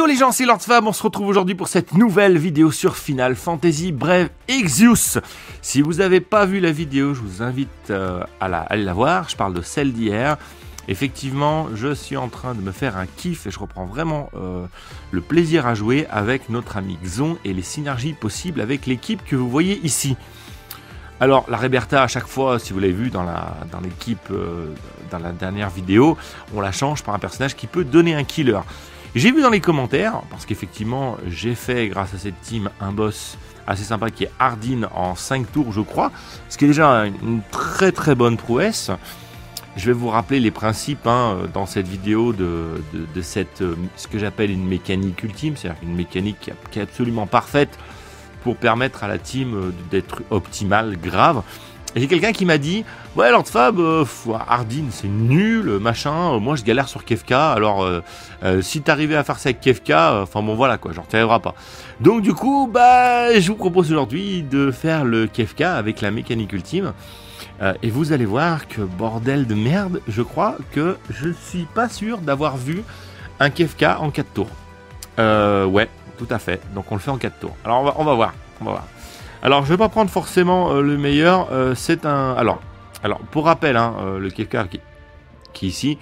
Yo les gens, c'est Lord on se retrouve aujourd'hui pour cette nouvelle vidéo sur Final Fantasy Brave Exvius. Si vous n'avez pas vu la vidéo, je vous invite euh, à, la, aller la voir, je parle de celle d'hier. Effectivement, je suis en train de me faire un kiff et je reprends vraiment euh, le plaisir à jouer avec notre ami Xon et les synergies possibles avec l'équipe que vous voyez ici. Alors, la Reberta, à chaque fois, si vous l'avez vu dans l'équipe, euh, dans la dernière vidéo, on la change par un personnage qui peut donner un killer. J'ai vu dans les commentaires, parce qu'effectivement, j'ai fait, grâce à cette team, un boss assez sympa qui est Hardin en 5 tours, je crois, ce qui est déjà une très très bonne prouesse. Je vais vous rappeler les principes hein, dans cette vidéo de, cette, euh, ce que j'appelle une mécanique ultime, c'est-à-dire une mécanique qui est absolument parfaite pour permettre à la team euh, d'être optimale, grave. J'ai quelqu'un qui m'a dit Ouais, Lord Fab, euh, c'est nul, machin. moi, je galère sur Kefka. Alors, euh, euh, si t'arrivais à faire ça avec Kefka, enfin bon, voilà quoi, genre, t'y arriveras pas. Donc, du coup, bah, je vous propose aujourd'hui de faire le Kefka avec la mécanique ultime. et vous allez voir que, bordel de merde, je crois que je suis pas sûr d'avoir vu un Kefka en 4 tours. ouais, tout à fait. Donc, on le fait en 4 tours. Alors, on va, on va voir. On va voir. Alors, je vais pas prendre forcément euh, le meilleur. Euh, c'est un. Alors, alors, pour rappel, hein, euh, le Kefka qui, est ici,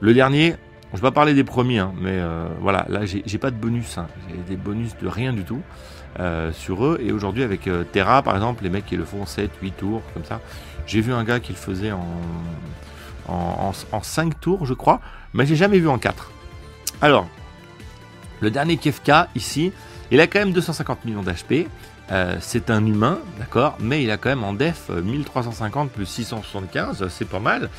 le dernier. Je vais pas parler des premiers, hein, mais voilà, là j'ai pas de bonus, hein. j'ai des bonus de rien du tout sur eux. Et aujourd'hui avec Terra, par exemple, les mecs qui le font 7, 8 tours, comme ça. J'ai vu un gars qui le faisait en, en, en 5 tours, je crois, mais j'ai jamais vu en 4. Alors, le dernier Kefka ici, il a quand même 250 millions d'HP. Euh, c'est un humain, d'accord, mais il a quand même en def 1350 plus 675, c'est pas mal.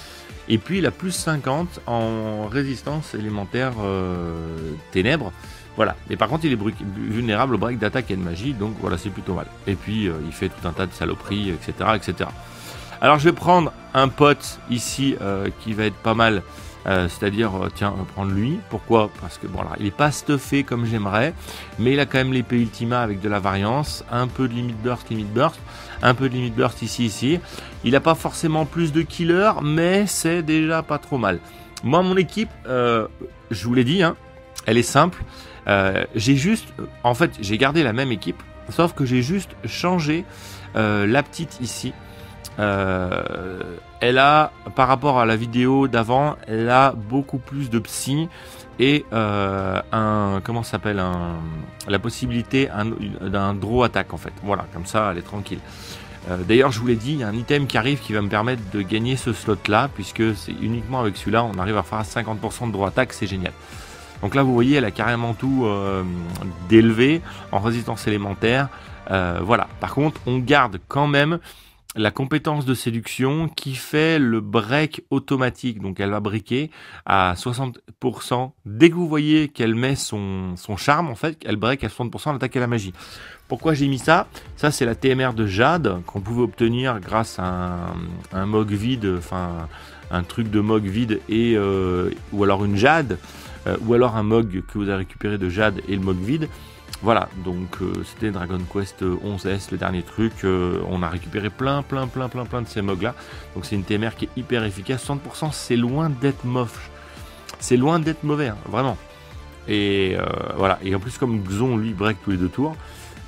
Et puis il a plus 50 en résistance élémentaire euh, ténèbres. Voilà. Mais par contre, il est vulnérable au break d'attaque et de magie, donc voilà, c'est plutôt mal. Et puis, euh, il fait tout un tas de saloperies, etc., etc. Alors, je vais prendre un pote ici qui va être pas mal euh, c'est-à-dire, euh, tiens, on va prendre lui. Pourquoi? Parce que bon, là, il n'est pas stuffé comme j'aimerais, mais il a quand même l'épée Ultima avec de la variance, un peu de limit burst, limit burst, un peu de limit burst ici, ici. Il n'a pas forcément plus de killer, mais c'est déjà pas trop mal. Moi, mon équipe, euh, je vous l'ai dit, hein, elle est simple. j'ai juste, en fait, j'ai gardé la même équipe, sauf que j'ai juste changé la petite ici. Euh, elle a, par rapport à la vidéo d'avant, elle a beaucoup plus de psy et euh, un comment s'appelle un la possibilité d'un draw attack en fait. Voilà, comme ça, elle est tranquille. Euh, d'ailleurs, je vous l'ai dit, il y a un item qui arrive qui va me permettre de gagner ce slot là, puisque c'est uniquement avec celui-là, on arrive à faire 50% de draw attack, c'est génial. Donc là, vous voyez, elle a carrément tout d'élevé en résistance élémentaire. voilà. Par contre, on garde quand même la compétence de séduction qui fait le break automatique. Donc elle va briquer à 60%. Dès que vous voyez qu'elle met son, charme, en fait, elle break à 60% l'attaque à la magie. Pourquoi j'ai mis ça? Ça, c'est la TMR de Jade qu'on pouvait obtenir grâce à un, un mog vide, enfin un truc de mog vide et euh, ou alors une Jade, euh, ou alors un mog que vous avez récupéré de Jade et le mog vide. Voilà, donc euh, c'était Dragon Quest 11S, le dernier truc. Euh, on a récupéré plein, plein, plein, plein, plein de ces mogs là. Donc c'est une TMR qui est hyper efficace. 60%, c'est loin d'être moche. C'est loin d'être mauvais, hein, vraiment. Et euh, voilà, et en plus, comme Xon lui break tous les deux tours,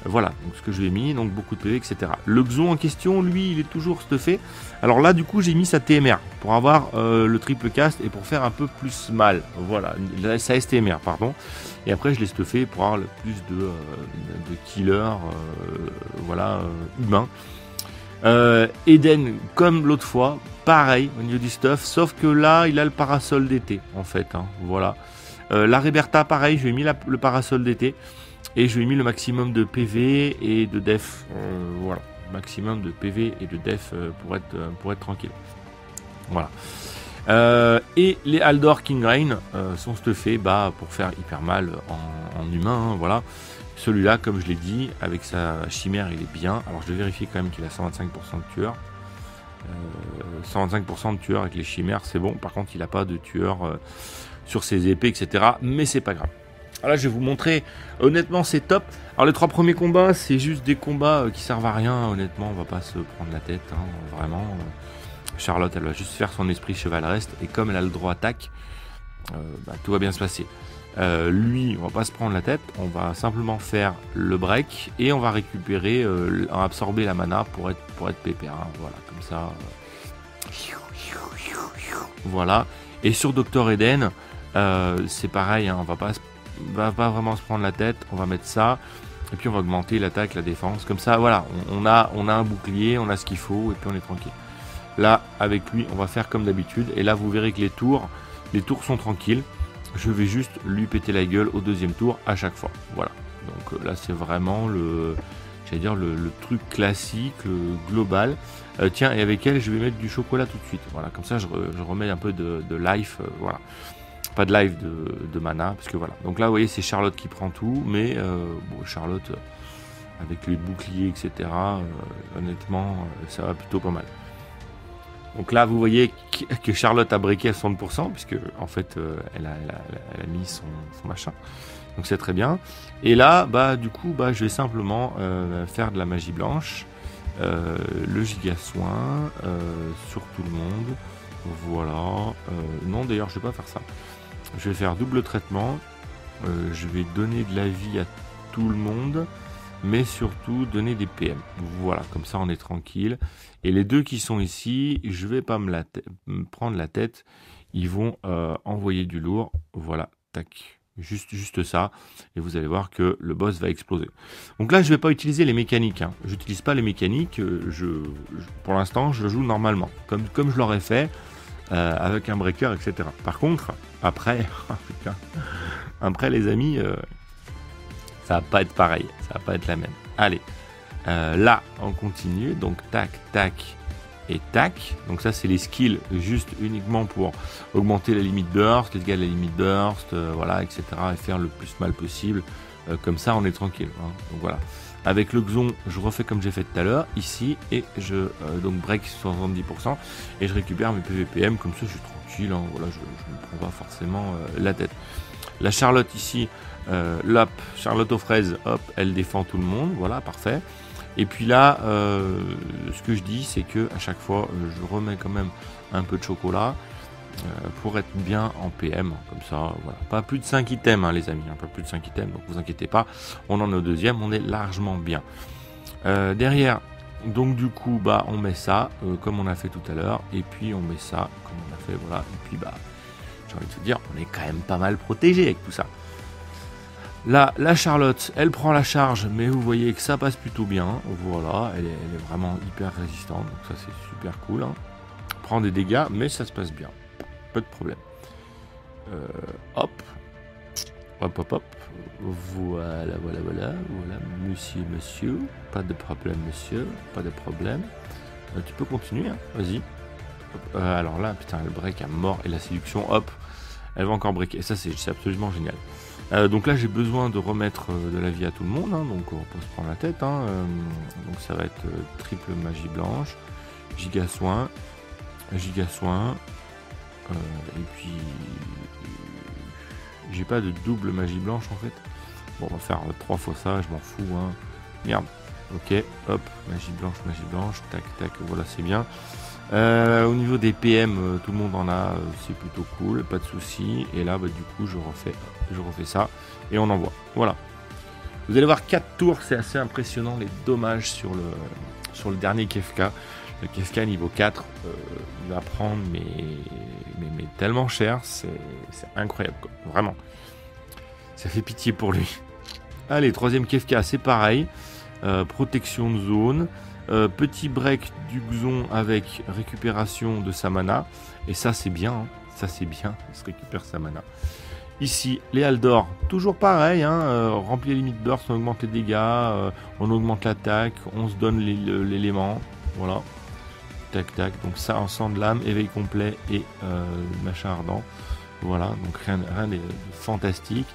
voilà, donc ce que je lui ai mis, donc beaucoup de PV, etc. Le Xon en question, lui, il est toujours stuffé. Alors là, du coup, j'ai mis sa TMR pour avoir euh, le triple cast et pour faire un peu plus mal. Voilà, sa STMR, pardon. Et après, je l'ai stuffé pour avoir le plus de, euh, de killers, euh, voilà, humains. Eden, comme l'autre fois, pareil au niveau du stuff, sauf que là, il a le parasol d'été, en fait. Hein, voilà. la Reberta, pareil, je lui ai mis le parasol d'été. Et je lui ai mis le maximum de PV et de def. Euh, voilà. Maximum de PV et de def euh, pour, être, euh, pour être tranquille. Voilà. et les Aldor King Rain sont stuffés bah, pour faire hyper mal en, humain. Hein, voilà. Celui-là, comme je l'ai dit, avec sa chimère, il est bien. Alors je vais vérifier quand même qu'il a 125% de tueur. 125% de tueur avec les chimères, c'est bon. Par contre, il n'a pas de tueur sur ses épées, etc. Mais c'est pas grave. Alors là, je vais vous montrer. Honnêtement, c'est top. Alors les trois premiers combats, c'est juste des combats euh, qui servent à rien. Honnêtement, on va pas se prendre la tête, hein, vraiment. Charlotte, elle va juste faire son esprit cheval reste. Et comme elle a le droit attaque, bah, tout va bien se passer. lui, on va pas se prendre la tête, on va simplement faire le break et on va récupérer, absorber la mana pour être, pour être pépère. Hein. voilà, comme ça. Voilà. Et sur Dr Eden, c'est pareil, hein, on va pas, va pas vraiment se prendre la tête, on va mettre ça. Et puis on va augmenter l'attaque, la défense. Comme ça, voilà, on, a, on a un bouclier, on a ce qu'il faut, et puis on est tranquille. Là, avec lui, on va faire comme d'habitude. Et là, vous verrez que les tours, les tours sont tranquilles. Je vais juste lui péter la gueule au deuxième tour à chaque fois. Voilà. Donc euh, là, c'est vraiment le, j'allais dire le, truc classique, global. Euh, tiens, et avec elle, je vais mettre du chocolat tout de suite. Voilà, comme ça, je, remets un peu de, life. Euh, voilà pas de live de, mana, parce que voilà. Donc là, vous voyez, c'est Charlotte qui prend tout, mais euh, Charlotte, euh, avec les boucliers, etc., euh, honnêtement, ça va plutôt pas mal. Donc là, vous voyez que Charlotte a briqué à 60%, puisque en fait, elle, a, mis son, machin. Donc c'est très bien. Et là, bah, du coup, bah, je vais simplement faire de la magie blanche, le giga soin sur tout le monde. Voilà. non, d'ailleurs, je vais pas faire ça. Je vais faire double traitement. Euh, je vais donner de la vie à tout le monde, mais surtout donner des PM. Voilà, comme ça on est tranquille. Et les deux qui sont ici, je vais pas me, la prendre la tête. Ils vont euh, envoyer du lourd. Voilà, tac. Juste, ça, et vous allez voir que le boss va exploser. Donc là, je ne vais pas utiliser les mécaniques. Hein. Je n'utilise pas les mécaniques. Euh, pour l'instant, je joue normalement, comme, comme je l'aurais fait euh, avec un breaker, etc. Par contre, après, après les amis, euh, ça va pas être pareil, ça va pas être la même. Allez, euh, là, on continue, donc tac, tac et tac. Donc ça, c'est les skills juste uniquement pour augmenter la limite burst, gars la limite burst, voilà, etc. et faire le plus mal possible. comme ça, on est tranquille. Hein. Donc voilà. Avec le Xon, je refais comme j'ai fait tout à l'heure, ici, et je euh, donc break 70%, et je récupère mes PVPM, comme ça je suis tranquille, hein, voilà, je ne me prends pas forcément euh, la tête. La Charlotte ici, euh, Charlotte aux fraises, hop, elle défend tout le monde, voilà, parfait. Et puis là, ce que je dis, c'est que à chaque fois, je remets quand même un peu de chocolat. Euh, pour être bien en PM, comme ça, voilà. Pas plus de 5 items, hein, les amis, hein, pas plus de 5 items, donc vous inquiétez pas, on en est au deuxième, on est largement bien. Euh, derrière, donc du coup, bah, on met ça, euh, comme on a fait tout à l'heure, et puis on met ça, comme on a fait, voilà, et puis bah, j'ai envie de te dire, on est quand même pas mal protégé avec tout ça. Là, la Charlotte, elle prend la charge, mais vous voyez que ça passe plutôt bien. Voilà, elle est, vraiment hyper résistante, donc ça c'est super cool. Hein. Prend des dégâts, mais ça se passe bien pas de problème. Euh, hop. Hop, hop, hop. Voilà, voilà, voilà. Voilà, monsieur, monsieur. Pas de problème, monsieur. Pas de problème. Euh, tu peux continuer, hein. vas-y. Euh, alors là, putain, le break à mort et la séduction, hop, elle va encore breaker. Et ça, c'est absolument génial. donc là, j'ai besoin de remettre de la vie à tout le monde, hein. donc on peut se prendre la tête. Hein. donc ça va être triple magie blanche, giga soin, giga soin, et puis, j'ai pas de double magie blanche en fait. Bon, on va faire trois fois ça, je m'en fous. Hein. Merde. Ok, hop, magie blanche, magie blanche, tac, tac, voilà, c'est bien. Euh, au niveau des PM, euh, tout le monde en a, c'est plutôt cool, pas de souci. Et là, bah, du coup, je refais, je refais ça et on envoie. Voilà. Vous allez voir 4 tours, c'est assez impressionnant les dommages sur le, sur le dernier Kefka. Le Kefka niveau 4, il va prendre mais tellement cher, c'est incroyable, vraiment. Ça fait pitié pour lui. Allez, troisième Kefka, c'est pareil. Euh, protection de zone. Euh, petit break du Xon avec récupération de sa mana. Et ça, c'est bien. Hein. Ça, c'est bien. Il se récupère sa mana. Ici, les Aldor, toujours pareil. Hein. Euh, remplir les limites burst, on augmente les dégâts, on augmente l'attaque, on se donne l'élément. Voilà tac tac. Donc ça, ensemble l'âme, éveil complet et euh, machin ardent. Voilà, donc rien, rien de fantastique.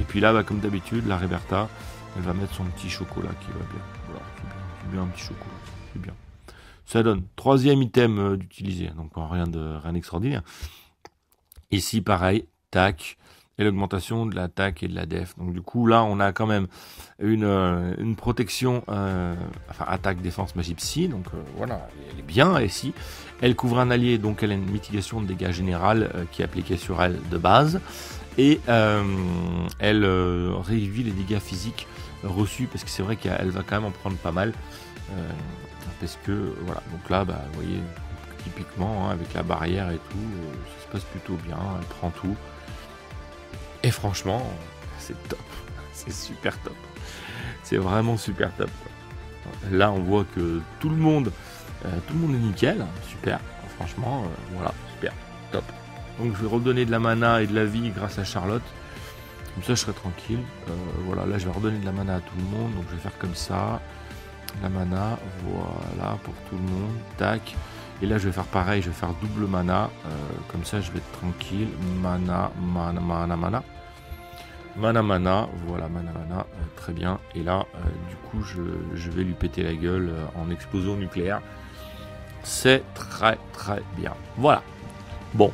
Et puis là, bah, comme d'habitude, la Reberta, elle va mettre son petit chocolat qui va bien. Voilà, c'est bien, un petit chocolat, c'est bien. Ça donne troisième item euh, d'utiliser, donc rien de rien d'extraordinaire. Ici, pareil, tac, et l'augmentation de l'attaque et de la def. Donc du coup là on a quand même une, euh, une protection, euh, enfin attaque, défense, magie psy, donc euh, voilà, elle est bien si elle couvre un allié, donc elle a une mitigation de dégâts général qui est appliquée sur elle de base, et elle réduit les dégâts physiques reçus, parce que c'est vrai qu'elle va quand même en prendre pas mal, parce que voilà, donc là bah, vous voyez typiquement hein, avec la barrière et tout, ça se passe plutôt bien, elle prend tout. Et franchement, c'est top. C'est super top. C'est vraiment super top. Là, on voit que tout le monde, euh, tout le monde est nickel. Super. Franchement, euh, voilà, super, top. Donc, je vais redonner de la mana et de la vie grâce à Charlotte. Comme ça, je serai tranquille. Euh, voilà, là, je vais redonner de la mana à tout le monde. Donc, je vais faire comme ça. La mana, voilà, pour tout le monde. Tac. Et là, je vais faire pareil, je vais faire double mana. Euh, comme ça, je vais être tranquille. Mana, mana, mana, mana. Mana, mana. Voilà, mana, mana. Euh, très bien. Et là, euh, du coup, je, vais lui péter la gueule en explosion nucléaire. C'est très, très bien. Voilà. Bon,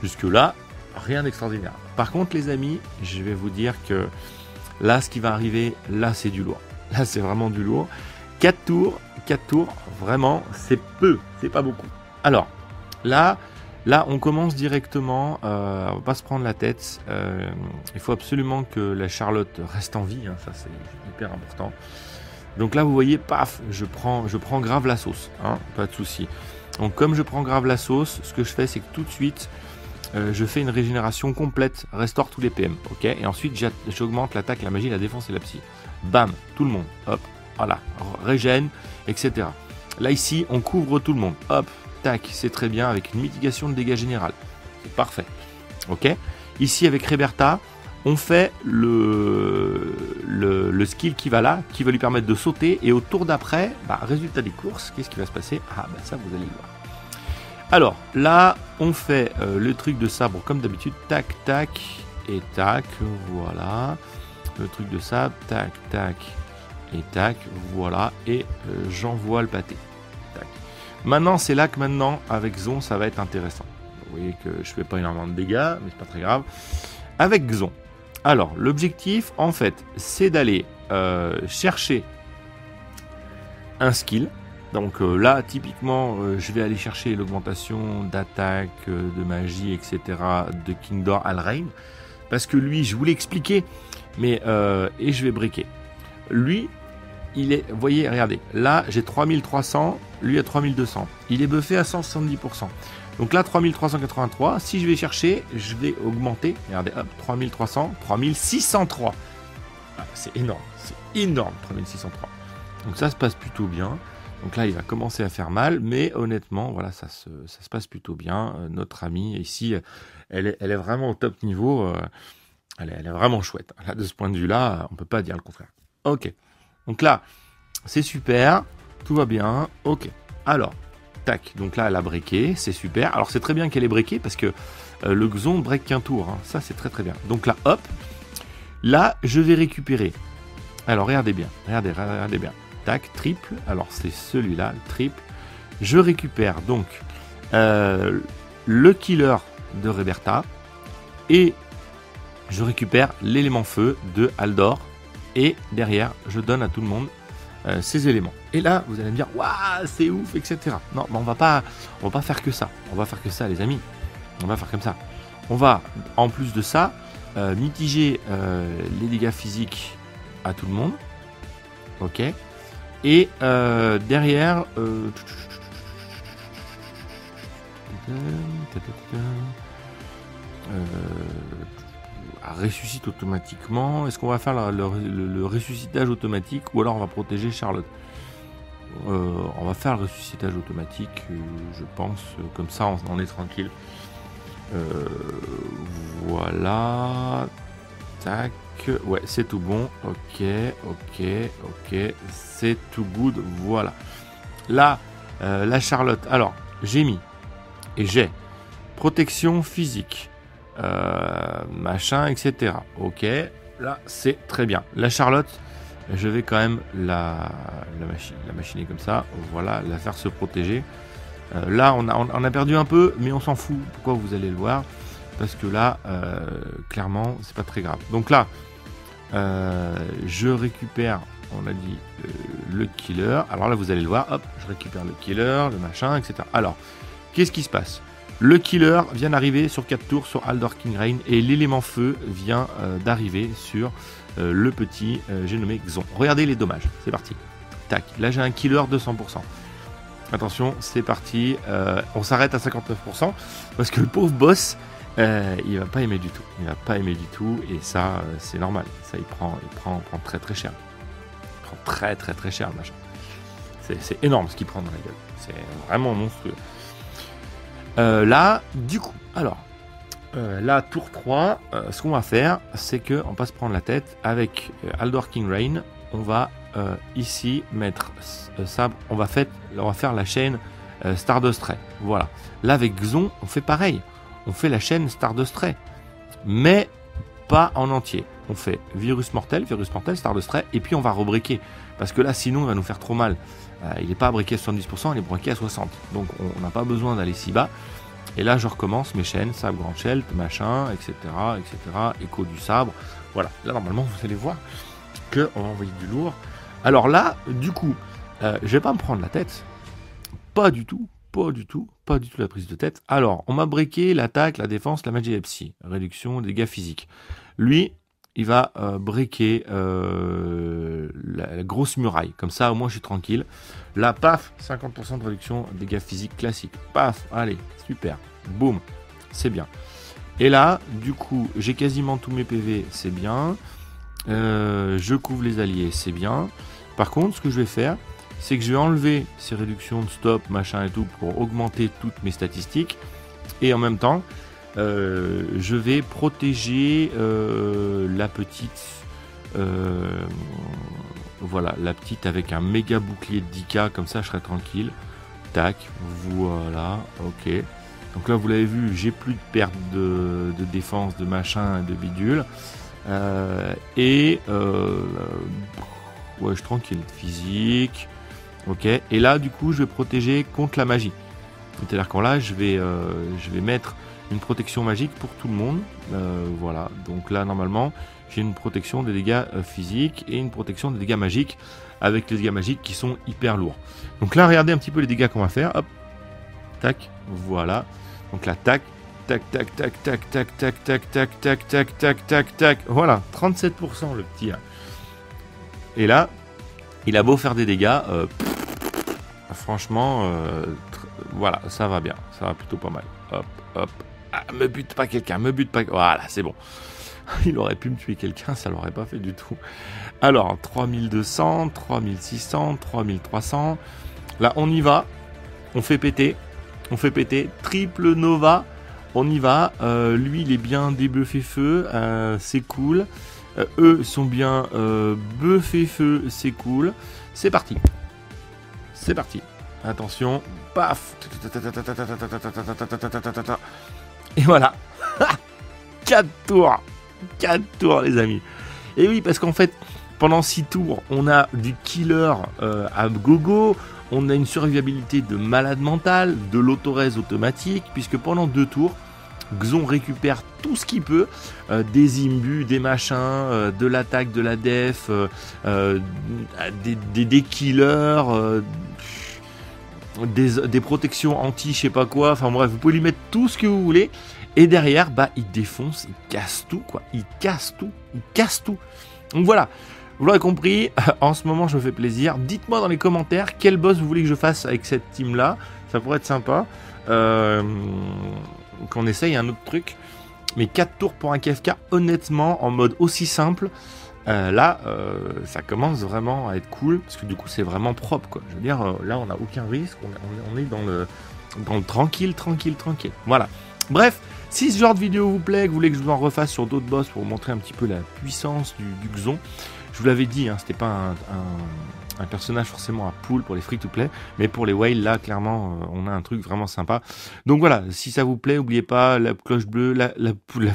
jusque-là, rien d'extraordinaire. Par contre, les amis, je vais vous dire que là, ce qui va arriver, là, c'est du lourd. Là, c'est vraiment du lourd. 4 tours, 4 tours, vraiment, c'est peu, c'est pas beaucoup. Alors, là, là, on commence directement, euh, on va pas se prendre la tête. Euh, il faut absolument que la Charlotte reste en vie, hein, ça c'est hyper important. Donc là, vous voyez, paf, je prends, je prends grave la sauce, hein, pas de souci. Donc comme je prends grave la sauce, ce que je fais, c'est que tout de suite, euh, je fais une régénération complète, restaure tous les PM, ok? Et ensuite, j'augmente l'attaque, la magie, la défense et la psy. Bam, tout le monde, hop, voilà, régène, etc. Là ici, on couvre tout le monde. Hop, tac, c'est très bien avec une mitigation de dégâts général. C'est parfait. Ok Ici avec Reberta, on fait le, le, skill qui va là, qui va lui permettre de sauter. Et au tour d'après, bah, résultat des courses, qu'est-ce qui va se passer? Ah bah ça vous allez le voir. Alors là, on fait euh, le truc de sabre comme d'habitude. Tac, tac et tac. Voilà. Le truc de sabre. Tac, tac et tac, voilà, et euh, j'envoie le pâté. Maintenant, c'est là que maintenant, avec Zon, ça va être intéressant. Vous voyez que je fais pas énormément de dégâts, mais c'est pas très grave. Avec Zon. Alors, l'objectif, en fait, c'est d'aller euh, chercher un skill. Donc euh, là, typiquement, je vais aller chercher l'augmentation d'attaque, de magie, etc. de Kingdor Alrain. Parce que lui, je voulais expliquer, mais et je vais briquer. Lui, il est, vous voyez, regardez, là j'ai 3300, lui a 3200. Il est buffé à 170%. Donc là 3383, si je vais chercher, je vais augmenter, regardez, hop, 3300, 3603. Ah, c'est énorme, c'est énorme 3603. Donc ça se passe plutôt bien. Donc là, il va commencer à faire mal, mais honnêtement, voilà, ça se, ça se passe plutôt bien. Euh, notre amie ici, elle est, elle est vraiment au top niveau. Euh, elle, est, elle, est, vraiment chouette. Là, de ce point de vue-là, on peut pas dire le contraire. Ok. Donc là, c'est super, tout va bien, ok. Alors, tac, donc là elle a breaké, c'est super. Alors c'est très bien qu'elle ait breaké parce que euh, le Xon break qu'un tour, hein. ça c'est très très bien. Donc là, hop, là je vais récupérer. Alors regardez bien, regardez, regardez bien. Tac, triple, alors c'est celui-là, triple. Je récupère donc euh, le killer de Reberta et je récupère l'élément feu de Aldor et derrière, je donne à tout le monde euh, ces éléments. Et là, vous allez me dire, waouh, c'est ouf, etc. Non, on va pas, on va pas faire que ça. On va faire que ça, les amis. On va faire comme ça. On va, en plus de ça, euh, mitiger euh, les dégâts physiques à tout le monde. Ok. Et derrière, ressuscite automatiquement. Est-ce qu'on va faire le, ressuscitage automatique ou alors on va protéger Charlotte euh, On va faire le ressuscitage automatique, euh, je pense. Comme ça, on, est tranquille. Euh, voilà. Tac. Ouais, c'est tout bon. Ok, ok, ok. C'est tout good. Voilà. Là, la Charlotte. Alors, j'ai mis et j'ai protection physique. Euh, machin, etc. Ok, là c'est très bien. La Charlotte, je vais quand même la, la, machine, la machiner comme ça, voilà, la faire se protéger. Euh, là on a, perdu un peu, mais on s'en fout, pourquoi vous allez le voir? Parce que là, euh, clairement, c'est pas très grave. Donc là, je récupère, on a dit, le killer. Alors là, vous allez le voir, hop, je récupère le killer, le machin, etc. Alors, qu'est-ce qui se passe? Le killer vient d'arriver sur 4 tours sur Aldor King Rain et l'élément feu vient d'arriver sur le petit, j'ai nommé Xon. Regardez les dommages, c'est parti. Tac, là j'ai un killer de 100%. Attention, c'est parti. on s'arrête à 59% parce que le pauvre boss, euh, il va pas aimer du tout. Il va pas aimer du tout et ça, euh, c'est normal. Ça, il prend, il prend, prend très très cher. Il prend très très très cher le machin. C'est énorme ce qu'il prend dans la gueule. C'est vraiment monstrueux. Euh, là, du coup, alors, là, tour 3, ce qu'on va faire, c'est que on va se prendre la tête avec Aldor King Rain. On va ici mettre ça. On va, faire, on va faire la chaîne Stardust Ray. Voilà. Là, avec Xon, on fait pareil on fait la chaîne Stardust Ray. Mais pas en entier. On fait virus mortel, virus mortel, Stardust Ray, et puis on va rebriquer. Parce que là, sinon, il va nous faire trop mal. Il n'est pas briqué à 70%, il est briqué à 60%. Donc on n'a pas besoin d'aller si bas. Et là, je recommence mes chaînes, sabre grand shell, machin, etc., etc., écho du sabre. Voilà. Là, normalement, vous allez voir qu'on va envoyer du lourd. Alors là, du coup, euh, je vais pas me prendre la tête. Pas du tout. Pas du tout, pas du tout la prise de tête. Alors, on m'a briqué l'attaque, la défense, la magie réduction des dégâts physiques. Lui, il va euh, euh, la, grosse muraille. Comme ça, au moins, je suis tranquille. Là, paf, 50% de réduction des dégâts physiques classiques. Paf, allez, super. Boum, c'est bien. Et là, du coup, j'ai quasiment tous mes PV, c'est bien. Euh, je couvre les alliés, c'est bien. Par contre, ce que je vais faire, c'est que je vais enlever ces réductions de stop, machin et tout, pour augmenter toutes mes statistiques. Et en même temps, euh, je vais protéger euh, la petite. Euh, voilà, la petite avec un méga bouclier de 10k, comme ça je serai tranquille. Tac, voilà, ok. Donc là, vous l'avez vu, j'ai plus de perte de, défense, de machin de bidule. et ouais, je suis tranquille. Physique, Ok. Et là, du coup, je vais protéger contre la magie. C'est-à-dire qu'en là, je vais, je vais mettre une protection magique pour tout le monde. Euh, voilà. Donc là, normalement, j'ai une protection des dégâts euh, physiques et une protection des dégâts magiques avec les dégâts magiques qui sont hyper lourds. Donc là, regardez un petit peu les dégâts qu'on va faire. Hop. Tac. Voilà. Donc là, tac. Tac, tac, tac, tac, tac, tac, tac, tac, tac, tac, tac, tac, tac. Voilà. 37% le petit. Et là, il a beau faire des dégâts. Franchement, euh, voilà, ça va bien. Ça va plutôt pas mal. Hop, hop. Ah, me bute pas quelqu'un, me bute pas. Voilà, c'est bon. Il aurait pu me tuer quelqu'un, ça l'aurait pas fait du tout. Alors, 3200, 3600, 3300. Là, on y va. On fait péter. On fait péter. Triple Nova. On y va. Euh, lui, il est bien débuffé feu. Euh, c'est cool. eux sont bien buffés feu. C'est cool. C'est parti. C'est parti. Attention. Paf. Et voilà. 4 tours. 4 tours, les amis. Et oui, parce qu'en fait, pendant 6 tours, on a du killer euh, à gogo. On a une survivabilité de malade mental, de l'autorèse automatique, puisque pendant 2 tours, Xon récupère tout ce qu'il peut, euh, des imbus, des machins, euh, de l'attaque, de la def, des, des, des, killers, des, protections anti je sais pas quoi, enfin bref, vous pouvez lui mettre tout ce que vous voulez, et derrière, bah il défonce, il casse tout, quoi, il casse tout, il casse tout. Donc voilà, vous l'aurez compris, en ce moment je me fais plaisir, dites-moi dans les commentaires quel boss vous voulez que je fasse avec cette team là, ça pourrait être sympa, euh, qu'on essaye un autre truc, mais 4 tours pour un KFK, honnêtement, en mode aussi simple, euh, là, euh, ça commence vraiment à être cool parce que du coup, c'est vraiment propre. Quoi. Je veux dire, euh, là, on n'a aucun risque. On, est dans le, tranquille, tranquille, tranquille. Voilà. Bref, si ce genre de vidéo vous plaît, que vous voulez que je vous en refasse sur d'autres boss pour vous montrer un petit peu la puissance du, du Xon, je vous l'avais dit, hein, c'était pas un, personnage forcément à pool pour les free-to-play, mais pour les whales, là, clairement, on a un truc vraiment sympa. Donc voilà, si ça vous plaît, n'oubliez pas la cloche bleue, la, la, la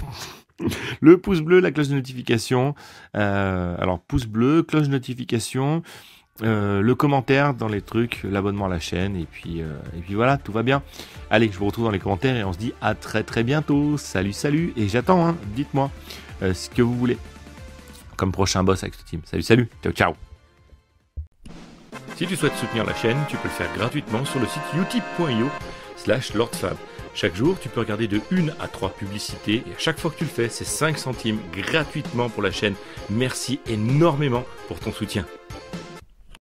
le pouce bleu, la cloche de notification. Euh, alors, pouce bleu, cloche de notification. euh, le commentaire dans les trucs, l'abonnement à la chaîne, et puis, euh, et puis voilà, tout va bien. Allez, je vous retrouve dans les commentaires et on se dit à très très bientôt. Salut, salut, et j'attends, hein, dites-moi ce que vous voulez comme prochain boss avec ce team. Salut, salut, ciao, ciao. Si tu souhaites soutenir la chaîne, tu peux le faire gratuitement sur le site utip.io slash lordfab. Chaque jour, tu peux regarder de 1 à 3 publicités et à chaque fois que tu le fais, c'est 5 centimes gratuitement pour la chaîne. Merci énormément pour ton soutien.